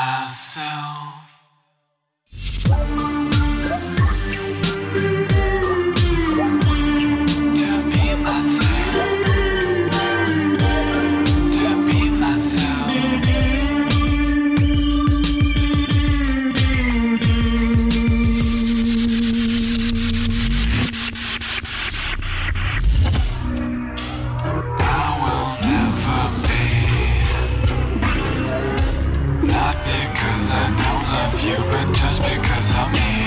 myself. Cause I don't love you, but just because I'm here